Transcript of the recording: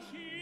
Manchi